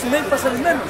si me pasan menos.